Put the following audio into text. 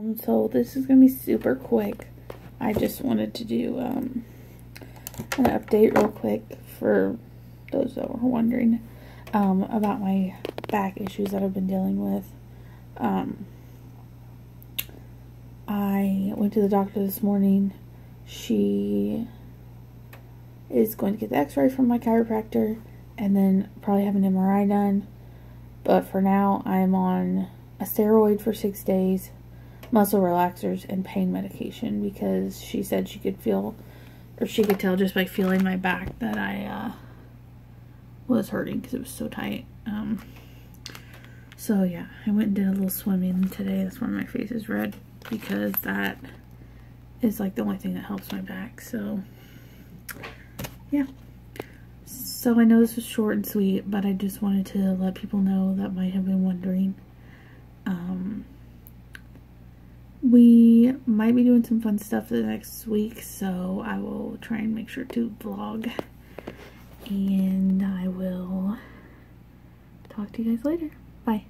Um, so this is going to be super quick. I just wanted to do um, an update real quick for those that were wondering um, about my back issues that I've been dealing with. Um, I went to the doctor this morning. She is going to get the x-ray from my chiropractor and then probably have an MRI done. But for now, I'm on a steroid for six days muscle relaxers and pain medication because she said she could feel or she could tell just by feeling my back that I uh, was hurting because it was so tight. Um, so yeah, I went and did a little swimming today. That's why my face is red because that is like the only thing that helps my back. So yeah. So I know this was short and sweet, but I just wanted to let people know that might have been wondering. Um, we might be doing some fun stuff the next week, so I will try and make sure to vlog. And I will talk to you guys later. Bye.